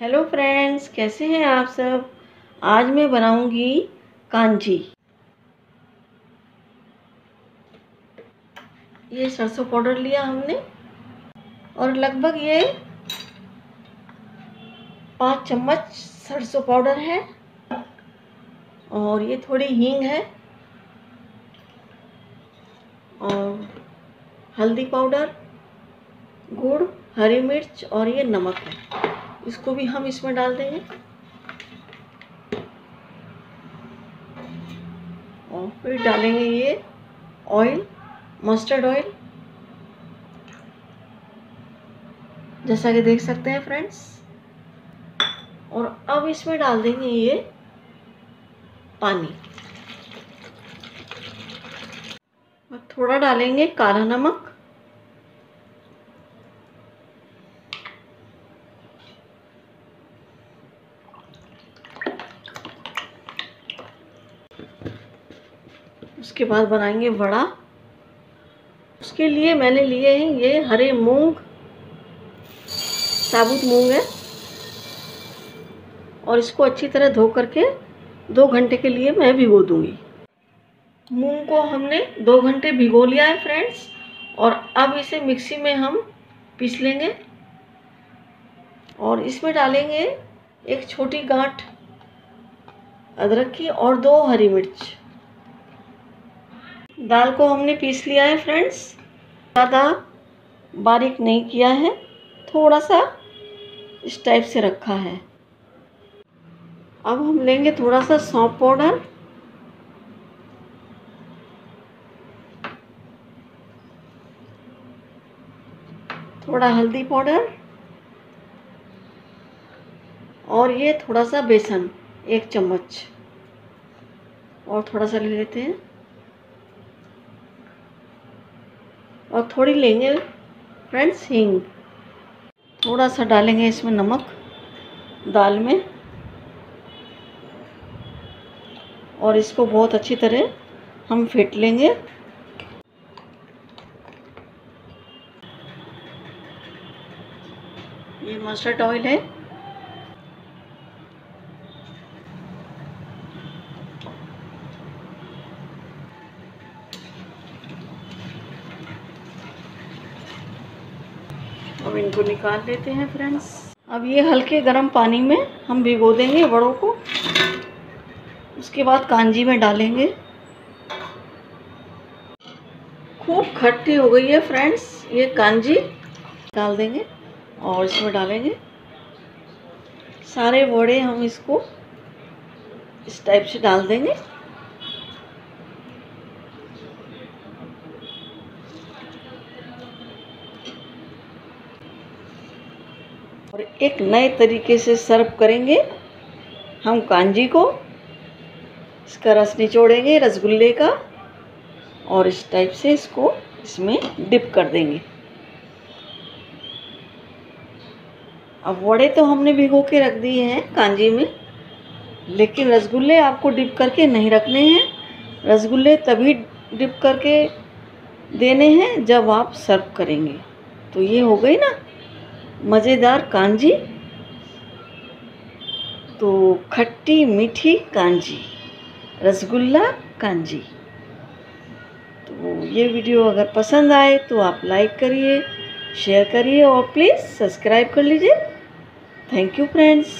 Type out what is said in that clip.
Hello friends कैसे हैं आप सब? आज मैं बनाऊँगी कांजी। ये सरसों पाउडर लिया हमने और लगभग ये पाँच चम्मच सरसों पाउडर है और ये थोड़ी हींग है और हल्दी पाउडर, गुड़ हरी मिर्च और ये नमक है। इसको भी हम इसमें डाल देंगे। और फिर डालेंगे ये ऑयल मस्टर्ड ऑयल जैसा कि देख सकते हैं फ्रेंड्स और अब इसमें डाल देंगे ये पानी। थोड़ा डालेंगे काला नमक। उसके बाद बनाएँगे वड़ा। उसके लिए मैंने लिए हैं ये हरे मूंग। साबुत मूंग है। और इसको अच्छी तरह धो करके दो घंटे के लिए मैं भिगो दूँगी। मूंग को हमने दो घंटे भिगो लिया है फ्रेंड्स। और अब इसे मिक्सी में हम पीस लेंगे। और इसमें डालेंगे एक छोटी गांठ अदरक की और दो हरी मिर्च। दाल को हमने पीस लिया है फ्रेंड्स ज़्यादा बारीक नहीं किया है, थोड़ा सा इस टाइप से रखा है. अब हम लेंगे थोड़ा सा सौंफ पाउडर थोड़ा हल्दी पाउडर और ये थोड़ा सा बेसन, एक चम्मच. और थोड़ा सा ले लेते हैं. और थोड़ी लेंगे फ्रेंड्स हींग। थोड़ा सा डालेंगे इसमें नमक, दाल में। और इसको बहुत अच्छी तरह हम फेंट लेंगे। ये मस्टर्ड ऑयल है। अब इनको निकाल लेते हैं फ्रेंड्स अब ये हल्के गर्म पानी में हम भिगो देंगे बड़ों को। उसके बाद कांजी में डालेंगे। खूब खट्टी हो गई है फ्रेंड्स ये कांजी। डाल देंगे और इसमें डालेंगे। सारे वड़े हम इसको इस टाइप से डाल देंगे। और एक नए तरीके से सर्व करेंगे। हम कांजी को, इसका रस निचोड़ेंगे रसगुल्ले का और इस टाइप से इसको इसमें डिप कर देंगे। अब वड़े तो हमने भिगो के रख दिए हैं कांजी में, लेकिन रसगुल्ले आपको डिप करके नहीं रखने हैं। रसगुल्ले तभी डिप करके देने हैं जब आप सर्व करेंगे। तो ये हो गई ना? मज़ेदार कांजी तो खट्टी मीठी कांजी, रसगुल्ला कांजी। तो ये वीडियो अगर पसंद आए तो आप लाइक करिए, शेयर करिए और प्लीज़ सब्सक्राइब कर लीजिए। Thank you friends.